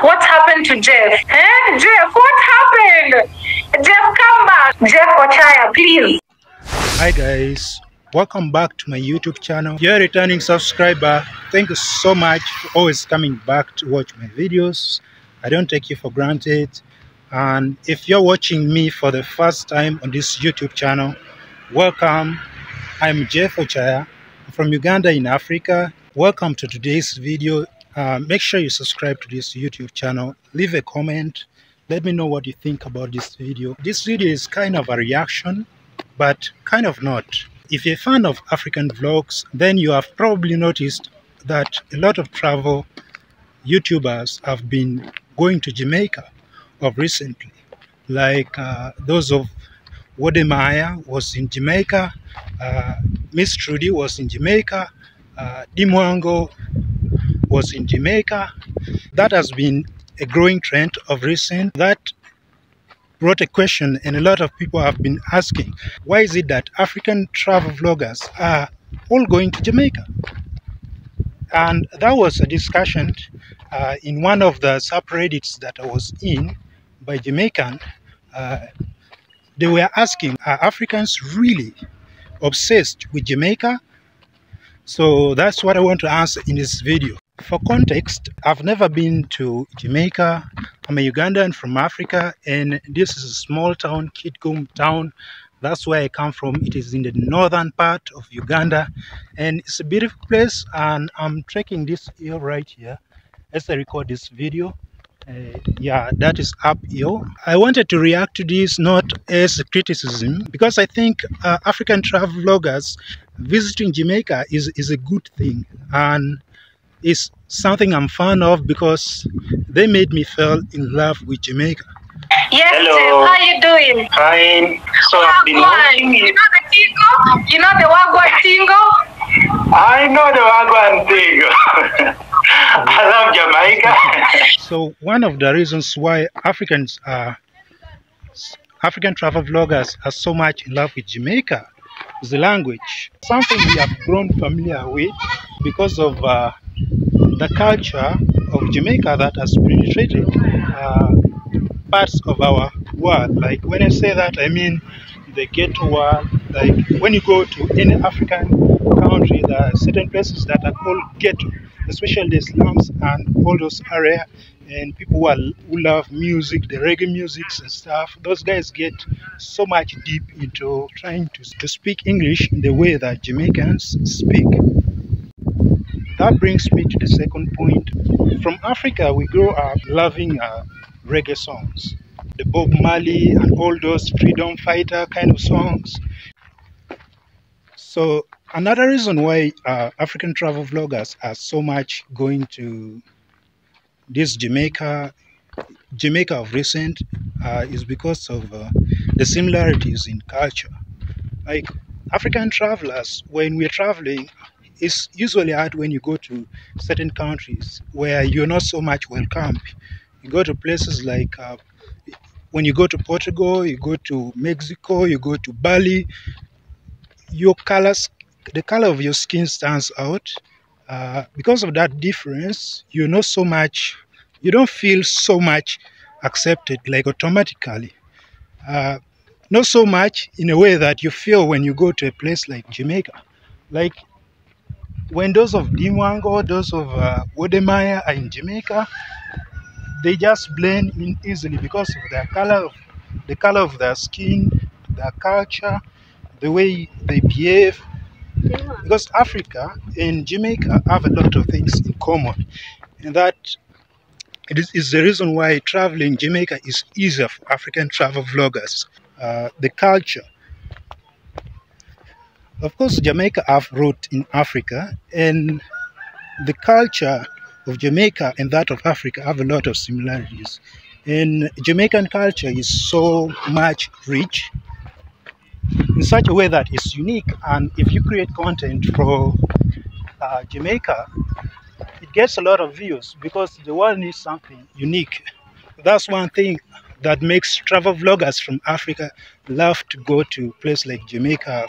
What happened to Jeff? Eh? Jeff, what happened? Jeff, come back. Jeff Ocaya, please. Hi guys, welcome back to my YouTube channel. You're a returning subscriber, thank you so much for always coming back to watch my videos. I don't take you for granted. And if you're watching me for the first time on this YouTube channel, welcome. I'm Jeff Ocaya from Uganda in Africa. Welcome to today's video. Uh, make sure you subscribe to this YouTube channel. Leave a comment. Let me know what you think about this video. This video is kind of a reaction but kind of not. If you're a fan of African vlogs, then you have probably noticed that a lot of travel YouTubers have been going to Jamaica of recently. Like uh, those of Wode Maya was in Jamaica, uh, Miss Trudy was in Jamaica, uh, Dee Mwango was in Jamaica. That has been a growing trend of recent. That brought a question and a lot of people have been asking why is it that african travel vloggers are all going to jamaica and that was a discussion uh, in one of the subreddits that i was in by jamaican uh, they were asking are africans really obsessed with jamaica so that's what i want to answer in this video for context, I've never been to Jamaica. I'm a Ugandan from Africa, and this is a small town, Kitgum town. That's where I come from. It is in the northern part of Uganda, and it's a beautiful place. And I'm trekking this hill right here as I record this video. Uh, yeah, that is up hill. I wanted to react to this not as a criticism because I think uh, African travel vloggers visiting Jamaica is, is a good thing. And is something I'm fond of because they made me fall in love with Jamaica. Yes, Hello. Jeff, how you doing? Fine. So I've been watching You know the Tingo? You know the Wagwan Tingo? I know the Wagwan thing. I love Jamaica. So one of the reasons why Africans are African travel vloggers are so much in love with Jamaica is the language. Something we have grown familiar with because of uh, the culture of Jamaica that has penetrated uh, parts of our world. Like when I say that, I mean the ghetto world. Like when you go to any African country, there are certain places that are called ghetto, especially the slums and all those areas. And people who, are, who love music, the reggae music and stuff, those guys get so much deep into trying to, to speak English in the way that Jamaicans speak. That brings me to the second point. From Africa, we grow up loving uh, reggae songs, the Bob Marley and all those freedom fighter kind of songs. So another reason why uh, African travel vloggers are so much going to this Jamaica, Jamaica of recent, uh, is because of uh, the similarities in culture. Like African travelers, when we're traveling, it's usually hard when you go to certain countries where you're not so much welcome. You go to places like uh, when you go to Portugal, you go to Mexico, you go to Bali, your colors, the color of your skin stands out. Uh, because of that difference, you're not so much, you don't feel so much accepted like automatically. Uh, not so much in a way that you feel when you go to a place like Jamaica. Like when those of Dee Mwango, those of uh, Wodemaya are in Jamaica, they just blend in easily because of their color, the color of their skin, their culture, the way they behave. Because Africa and Jamaica have a lot of things in common, and that it is, is the reason why traveling Jamaica is easier for African travel vloggers. Uh, the culture, of course, Jamaica have root in Africa, and the culture of Jamaica and that of Africa have a lot of similarities. And Jamaican culture is so much rich in such a way that it's unique. And if you create content for uh, Jamaica, it gets a lot of views because the world needs something unique. That's one thing that makes travel vloggers from Africa love to go to places like Jamaica.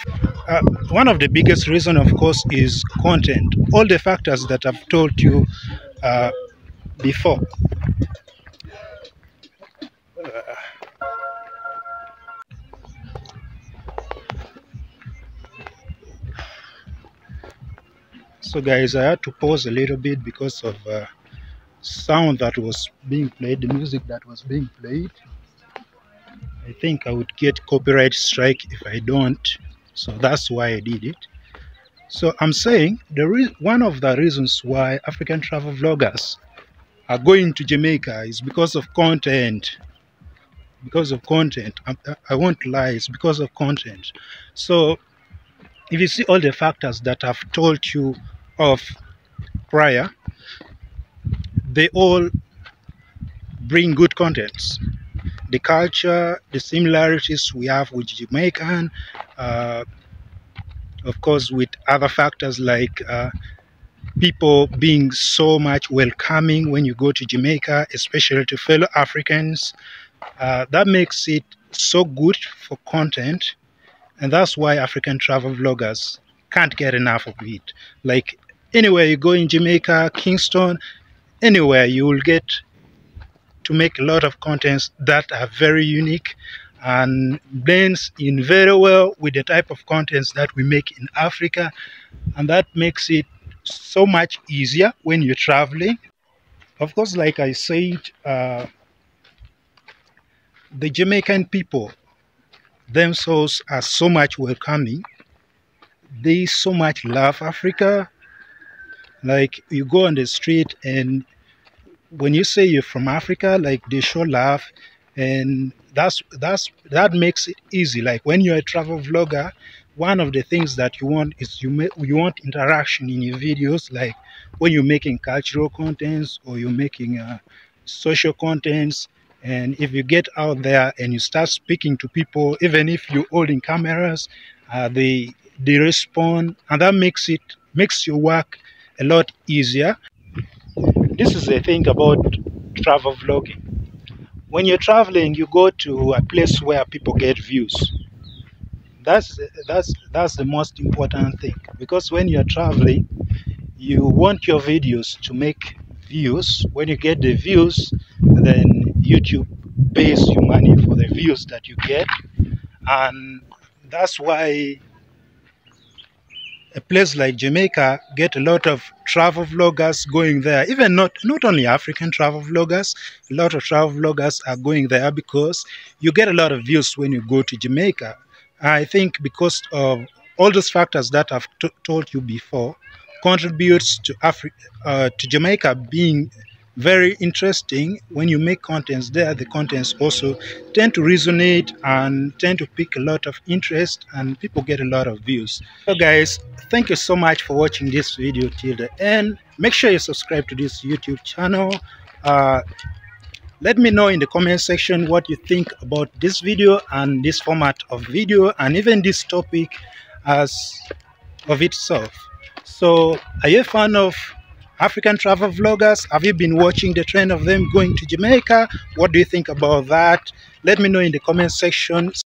Uh, one of the biggest reason, of course, is content. All the factors that I've told you uh, before. So guys, I had to pause a little bit because of uh, sound that was being played, the music that was being played. I think I would get copyright strike if I don't. So that's why I did it. So I'm saying the re- one of the reasons why African travel vloggers are going to Jamaica is because of content. Because of content. I, I won't lie, it's because of content. So if you see all the factors that I've told you of prior, they all bring good contents. The culture, the similarities we have with Jamaican, uh, of course, with other factors like uh, people being so much welcoming when you go to Jamaica, especially to fellow Africans. Uh, that makes it so good for content, and that's why African travel vloggers can't get enough of it. Like anywhere you go in Jamaica, Kingston, anywhere you will get to make a lot of contents that are very unique and blends in very well with the type of contents that we make in Africa. And that makes it so much easier when you're traveling. Of course like I said uh, the Jamaican people themselves are so much welcoming. They so much love Africa like you go on the street and when you say you're from Africa, like they show love, and that's that's that makes it easy. Like when you're a travel vlogger, one of the things that you want is you may, you want interaction in your videos. Like when you're making cultural contents or you're making uh, social contents, and if you get out there and you start speaking to people, even if you're holding cameras, uh, they they respond, and that makes it makes your work a lot easier this is the thing about travel vlogging. When you're traveling, you go to a place where people get views. That's that's that's the most important thing because when you're traveling, you want your videos to make views. When you get the views, then YouTube pays you money for the views that you get, and that's why a place like Jamaica get a lot of travel vloggers going there. Even not not only African travel vloggers, a lot of travel vloggers are going there because you get a lot of views when you go to Jamaica. I think because of all those factors that I've told you before contributes to Afri- uh, to Jamaica being very interesting. When you make contents there the contents also tend to resonate and tend to pick a lot of interest and people get a lot of views. So guys thank you so much for watching this video till the end. Make sure you subscribe to this youtube channel. Uh, let me know in the comment section what you think about this video and this format of video and even this topic as of itself. So are you a fan of African travel vloggers? Have you been watching the trend of them going to Jamaica? What do you think about that? Let me know in the comment section.